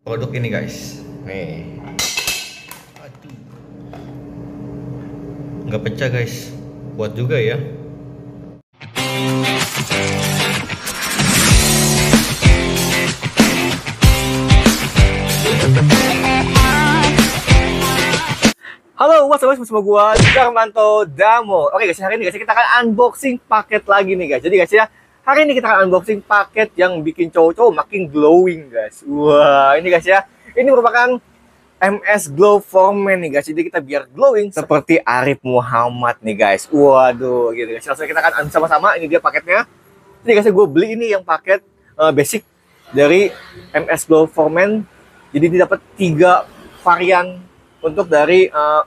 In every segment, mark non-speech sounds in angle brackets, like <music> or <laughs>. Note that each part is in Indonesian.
produk ini guys nih nggak pecah guys buat juga ya Halo, what's up bersama gua Darmanto Damo. Oke guys, hari ini guys kita akan unboxing paket lagi nih guys. Jadi guys ya, hari ini kita akan unboxing paket yang bikin cowok-cowok makin glowing guys. Wah, ini guys ya, ini merupakan MS Glow for Men nih guys. Jadi kita biar glowing seperti Arif Muhammad nih guys. Waduh, gitu guys. Langsung kita akan sama-sama. Ini dia paketnya. Jadi guys, gue beli ini yang paket uh, basic dari MS Glow for Men. Jadi didapat tiga varian untuk dari uh,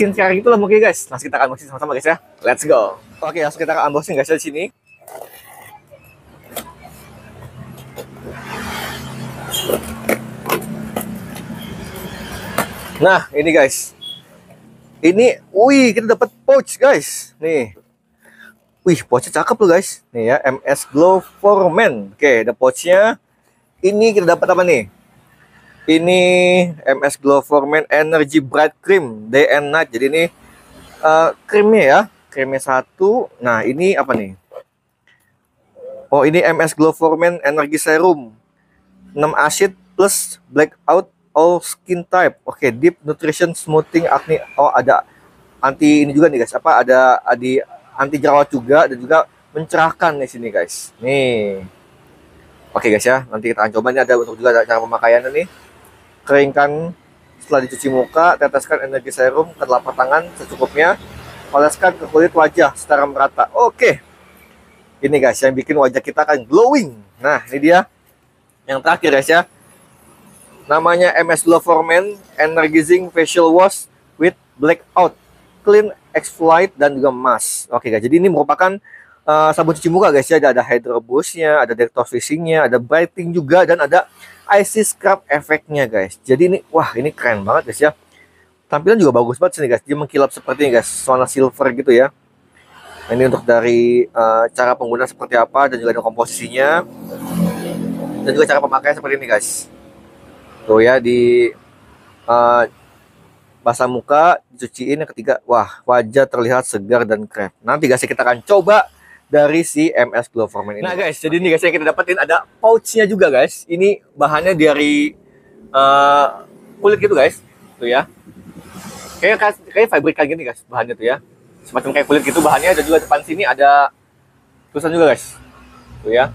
skincare gitu lah mungkin guys. Langsung kita akan unboxing sama-sama guys ya. Let's go. Oke, langsung kita unboxing guys ya di sini. Nah, ini guys. Ini, wih, kita dapat pouch guys. Nih. Wih, pouchnya cakep loh guys. Nih ya, MS Glow for Men. Oke, ada pouchnya. Ini kita dapat apa nih? Ini MS Glow for Men Energy Bright Cream Day and Night. Jadi ini uh, krimnya ya, krimnya satu. Nah ini apa nih? Oh ini MS Glow for Men Energy Serum 6 acid plus blackout all skin type. Oke, deep nutrition smoothing acne. Oh ada anti ini juga nih guys. Apa ada adi anti jerawat juga dan juga mencerahkan di sini guys. Nih. Oke guys ya, nanti kita akan coba ini ada untuk juga cara pemakaiannya nih keringkan setelah dicuci muka, teteskan energi serum ke telapak tangan secukupnya, oleskan ke kulit wajah secara merata. Oke, ini guys yang bikin wajah kita akan glowing. Nah, ini dia yang terakhir guys ya. Namanya MS Glow for Men Energizing Facial Wash with Blackout Clean Exfoliate dan juga Mask. Oke guys, jadi ini merupakan uh, sabun cuci muka guys ya. Ada, ada Hydro Boost-nya, ada detoxifying-nya, ada brightening juga dan ada icy scrub efeknya guys. Jadi ini wah ini keren banget guys ya. Tampilan juga bagus banget sih guys. Dia mengkilap seperti ini guys, warna silver gitu ya. Ini untuk dari uh, cara pengguna seperti apa dan juga ada komposisinya. Dan juga cara pemakaian seperti ini guys. Tuh ya di uh, basah muka, dicuciin yang ketiga, wah wajah terlihat segar dan keren. Nanti guys kita akan coba dari si MS Men ini. Nah guys, jadi ini guys yang kita dapetin ada pouchnya juga guys. Ini bahannya dari uh, kulit gitu guys, tuh ya. Kayak kayak fabrikan gini guys bahannya tuh ya. Semacam kayak kulit gitu bahannya dan juga depan sini ada tulisan juga guys, tuh ya.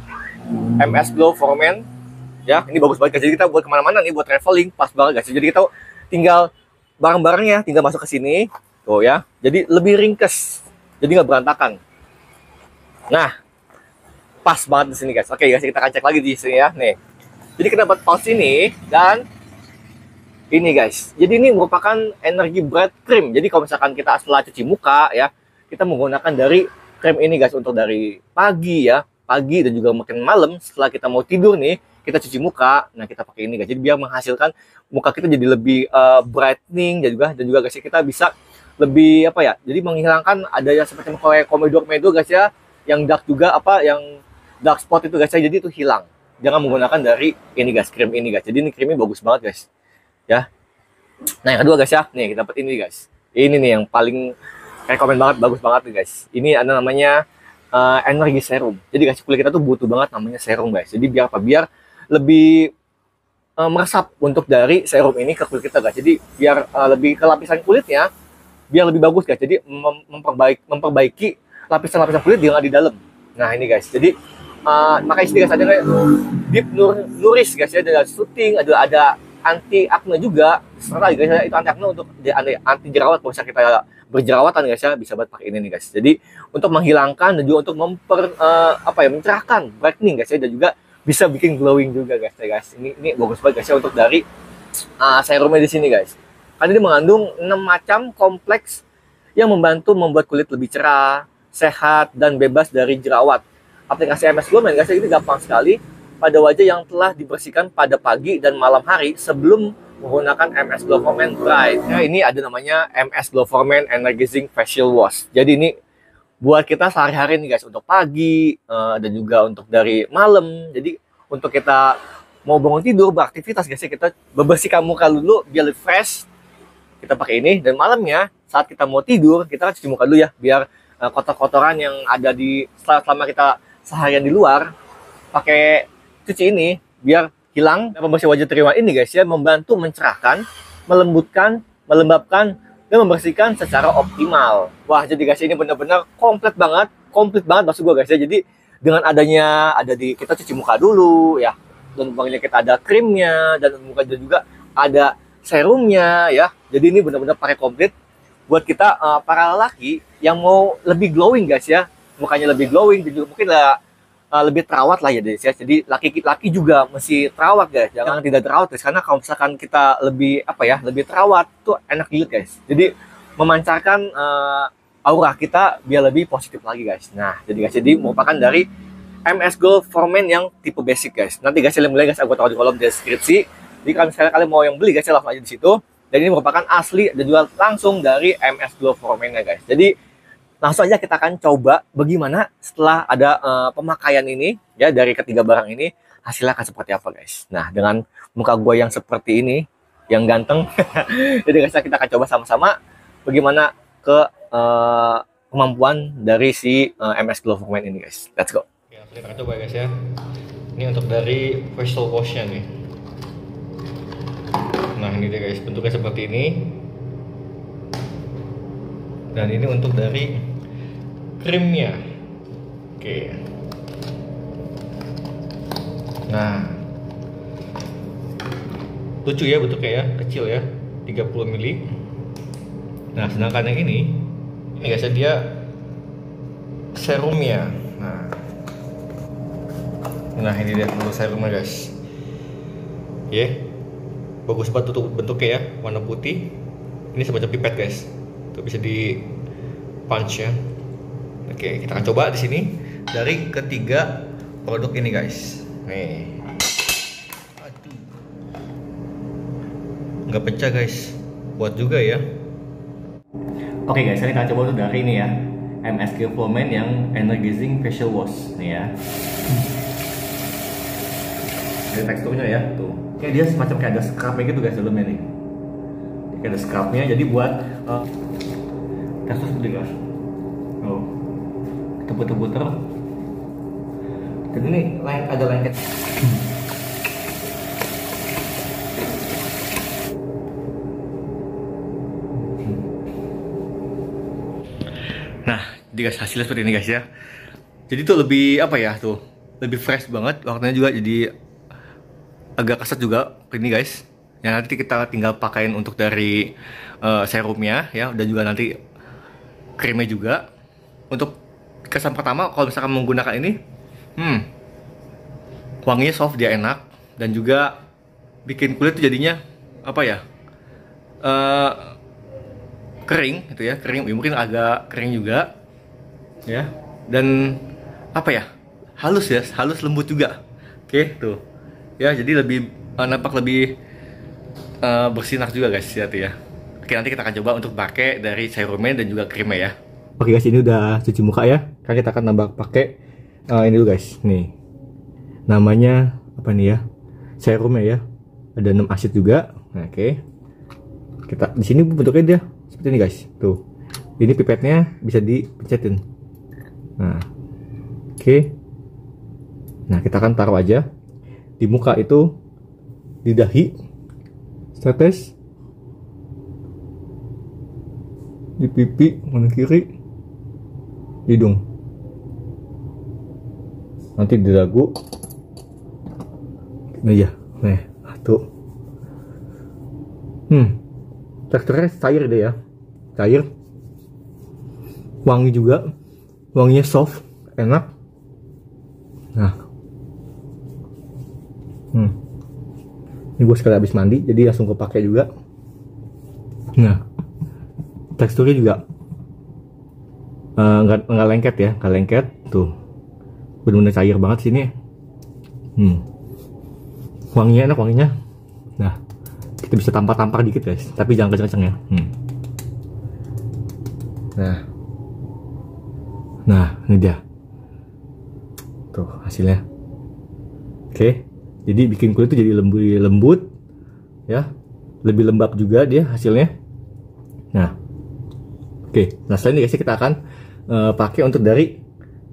MS Glow for Men, ya ini bagus banget guys. Jadi kita buat ke mana-mana nih buat traveling pas banget guys. Jadi kita tinggal barang-barangnya tinggal masuk ke sini, tuh ya. Jadi lebih ringkes, jadi nggak berantakan. Nah, pas banget di sini guys. Oke guys, kita akan cek lagi di sini ya. Nih. Jadi kita dapat pouch ini dan ini guys. Jadi ini merupakan energi bright cream. Jadi kalau misalkan kita setelah cuci muka ya, kita menggunakan dari krim ini guys untuk dari pagi ya, pagi dan juga makin malam setelah kita mau tidur nih, kita cuci muka. Nah, kita pakai ini guys. Jadi biar menghasilkan muka kita jadi lebih uh, brightening dan juga dan juga guys kita bisa lebih apa ya? Jadi menghilangkan ada yang seperti kayak komedor medor guys ya yang dark juga apa yang dark spot itu guys. Jadi itu hilang. Jangan menggunakan dari ini guys. Krim ini guys. Jadi ini krimnya bagus banget guys. Ya. Nah yang kedua guys ya. Nih kita dapat ini guys. Ini nih yang paling rekomend banget bagus banget nih guys. Ini ada namanya uh, energi serum. Jadi guys kulit kita tuh butuh banget namanya serum guys. Jadi biar apa? Biar lebih uh, meresap untuk dari serum ini ke kulit kita guys. Jadi biar uh, lebih ke lapisan kulitnya biar lebih bagus guys. Jadi mem memperbaiki memperbaiki lapisan-lapisan kulit yang ada di dalam. Nah ini guys, jadi uh, makanya sini guys ada kayak deep nur nourish guys ya, ada shooting, ada ada anti acne juga, serta guys ya, itu anti acne untuk anti, anti jerawat kalau misalnya kita berjerawatan guys ya bisa buat pakai ini nih guys. Jadi untuk menghilangkan dan juga untuk memper uh, apa ya mencerahkan brightening guys ya dan juga bisa bikin glowing juga guys ya guys. Ini ini bagus banget guys ya untuk dari uh, serumnya di sini guys. Karena dia mengandung 6 macam kompleks yang membantu membuat kulit lebih cerah, sehat, dan bebas dari jerawat. Aplikasi MS Glow guys, ini gampang sekali pada wajah yang telah dibersihkan pada pagi dan malam hari sebelum menggunakan MS Glow for Men Bright. Ya, ini ada namanya MS Glow for Energizing Facial Wash. Jadi ini buat kita sehari-hari nih guys, untuk pagi uh, dan juga untuk dari malam. Jadi untuk kita mau bangun tidur beraktivitas guys ya kita membersihkan muka dulu biar lebih fresh kita pakai ini dan malamnya saat kita mau tidur kita cuci muka dulu ya biar uh, kotor-kotoran yang ada di selama kita seharian di luar pakai cuci ini biar hilang. Dan pembersih wajah terima ini guys ya membantu mencerahkan melembutkan melembabkan dan membersihkan secara optimal. Wah jadi guys ini benar-benar komplit banget komplit banget maksud gue guys ya. Jadi dengan adanya ada di kita cuci muka dulu ya. Dan bangnya kita ada krimnya dan muka juga ada serumnya ya. Jadi ini benar-benar pakai komplit buat kita uh, para lelaki yang mau lebih glowing guys ya. Mukanya lebih glowing dan juga mungkin lah uh, lebih terawat lah ya guys ya. Jadi laki-laki juga mesti terawat guys. Jangan tidak terawat guys karena kalau misalkan kita lebih apa ya lebih terawat tuh enak dilihat guys. Jadi memancarkan uh, aura kita biar lebih positif lagi guys. Nah jadi guys jadi merupakan dari MS Gold for Men yang tipe basic guys. Nanti guys kalian mulai guys. Aku taruh di kolom deskripsi. Jadi kalau misalnya kalian mau yang beli guys langsung aja di situ dan ini merupakan asli dan juga langsung dari MS Glow for Men ya guys. Jadi langsung aja kita akan coba bagaimana setelah ada uh, pemakaian ini ya dari ketiga barang ini hasilnya akan seperti apa guys. Nah dengan muka gue yang seperti ini yang ganteng, <laughs> jadi guys kita akan coba sama-sama bagaimana ke uh, kemampuan dari si uh, MS Glow for Men ini guys. Let's go. Ya, kita coba guys ya. Ini untuk dari facial washnya nih ini dia guys. Bentuknya seperti ini. Dan ini untuk dari krimnya. Oke. Nah. Lucu ya bentuknya ya. Kecil ya. 30 mili. Nah sedangkan yang ini ini guys dia serumnya. Nah. Nah ini dia untuk serumnya guys. Ya yeah bagus banget tuh bentuknya ya warna putih. Ini semacam pipet guys. Itu bisa di punch ya. Oke kita akan coba di sini. Dari ketiga produk ini guys. Nih. Nggak pecah guys. Buat juga ya. Oke guys ini kita coba tuh dari ini ya. MSK Flowman yang energizing facial wash. Nih ya. Dari teksturnya ya tuh kayak dia semacam kayak ada scrubnya gitu guys dalamnya nih kayak ada scrubnya jadi buat uh, tekstur seperti guys oh puter-puter dan ini ada lengket Nah, jadi guys hasilnya seperti ini guys ya. Jadi tuh lebih apa ya tuh, lebih fresh banget. Waktunya juga jadi agak kasar juga ini guys. Yang nanti kita tinggal pakaiin untuk dari uh, serumnya ya. Dan juga nanti krimnya juga. Untuk kesan pertama kalau misalkan menggunakan ini hmm wanginya soft dia enak. Dan juga bikin kulit jadinya apa ya uh, kering gitu ya. Kering ya, mungkin agak kering juga ya. Dan apa ya halus ya. Halus lembut juga. Oke tuh ya jadi lebih uh, nampak lebih uh, bersinar juga guys ya ya. Oke nanti kita akan coba untuk pakai dari serumen dan juga krimnya ya. Oke guys ini udah cuci muka ya. Kan kita akan nambah pakai uh, ini dulu guys. Nih. Namanya apa nih ya? Serumnya ya. Ada 6 asid juga. Nah, oke. Kita di sini bentuknya dia seperti ini guys. Tuh. Ini pipetnya bisa dipencetin nah oke. Nah kita akan taruh aja di muka itu di dahi tetes di pipi mana kiri hidung. Nanti di dagu. Nah ya nih tuh hmm. Teksturnya cair deh ya. Cair. Wangi juga. Wanginya soft enak. Nah hmm. Ini gue sekali habis mandi jadi langsung kepake juga. Nah teksturnya juga eh, nggak uh, nggak lengket ya nggak lengket. Tuh benar-benar cair banget sini. Hmm. wanginya enak wanginya. Nah kita bisa tampar-tampar dikit guys tapi jangan kenceng-kenceng ya. Hmm. nah. Nah ini dia. Tuh hasilnya. Oke. okay jadi bikin kulit tuh jadi lembut lembut ya. Lebih lembab juga dia hasilnya. Nah oke. Nah setelah ini guys kita akan uh, pakai untuk dari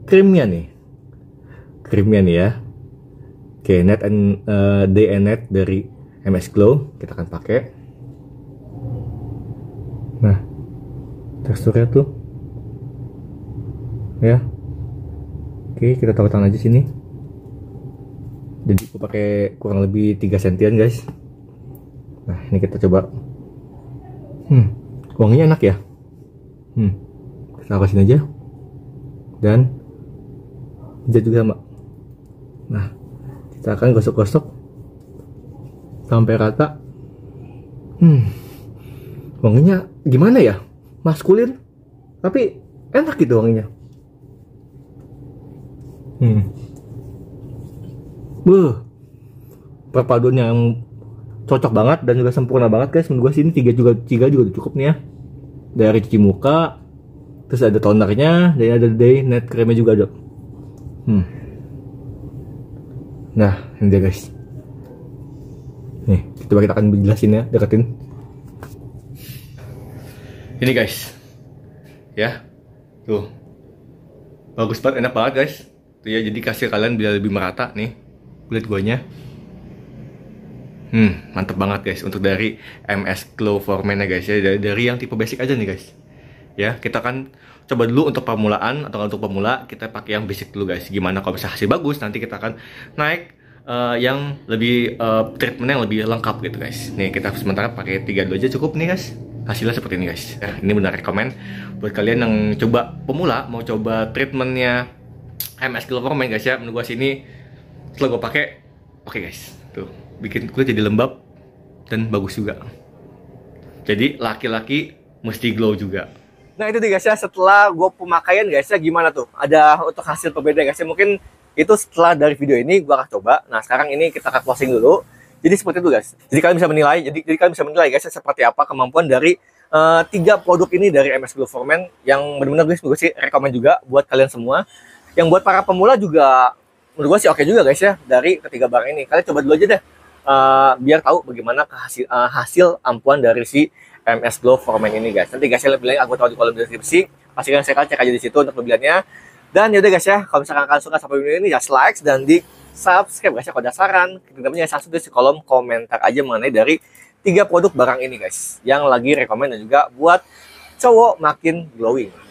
krimnya nih. Krimnya nih ya. Oke net and uh, day and net dari MS Glow kita akan pakai. Nah teksturnya tuh ya. Oke kita taruh tangan aja sini jadi aku pakai kurang lebih 3 sentian guys. Nah ini kita coba. Hmm wanginya enak ya? Hmm kita sini aja. Dan hijau juga mbak. Nah kita akan gosok-gosok sampai rata. Hmm wanginya gimana ya? Maskulin tapi enak gitu wanginya. Hmm Buh, perpaduan yang cocok banget dan juga sempurna banget guys. Menurut gue sini tiga juga tiga juga cukup nih ya. Dari cuci muka terus ada tonernya dan ada day net kremnya juga ada hmm. nah ini dia guys. Nih coba kita akan jelasin ya deketin. Ini guys. Ya. Tuh. Bagus banget enak banget guys. Tuh ya jadi kasih kalian biar lebih merata nih kulit guanya hmm mantep banget guys. Untuk dari MS Glow for Men ya guys ya. Dari, dari yang tipe basic aja nih guys. Ya kita kan coba dulu untuk permulaan atau untuk pemula kita pakai yang basic dulu guys. Gimana kalau bisa hasil bagus nanti kita akan naik uh, yang lebih uh, treatment yang lebih lengkap gitu guys. Nih kita sementara pakai tiga dulu aja cukup nih guys. Hasilnya seperti ini guys. Ya, ini benar rekomend buat kalian yang coba pemula mau coba treatmentnya MS Glow for Men guys ya. Menurut gua sini setelah gue pakai oke okay guys. Tuh bikin kulit jadi lembab dan bagus juga. Jadi laki-laki mesti glow juga. Nah itu guys ya. Setelah gue pemakaian guys ya gimana tuh? Ada untuk hasil pembeda guys ya. Mungkin itu setelah dari video ini gue akan coba. Nah sekarang ini kita akan closing dulu. Jadi seperti itu guys. Jadi kalian bisa menilai jadi, jadi kalian bisa menilai guys ya, seperti apa kemampuan dari uh, tiga produk ini dari MS Glow for Men yang benar-benar guys gue sih rekomend juga buat kalian semua. Yang buat para pemula juga menurut gue sih oke okay juga guys ya dari ketiga barang ini. Kalian coba dulu aja deh uh, biar tahu bagaimana hasil uh, hasil ampuan dari si MS Glow Formen ini guys. Nanti guys lebih lanjut aku tahu di kolom deskripsi. Pastikan saya cek aja di situ untuk pembeliannya. Dan yaudah guys ya, kalau misalkan kalian suka sama video ini, just like dan di subscribe guys ya. Kalau ada saran, kemudian satu di kolom komentar aja mengenai dari tiga produk barang ini guys, yang lagi rekomend dan juga buat cowok makin glowing.